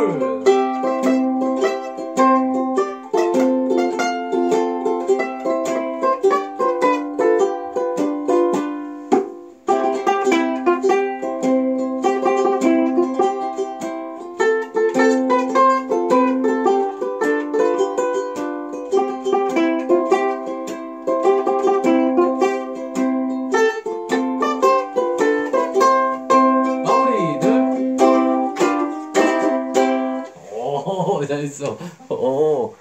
좋 어, 어, 어, 잘했어. 어. 어.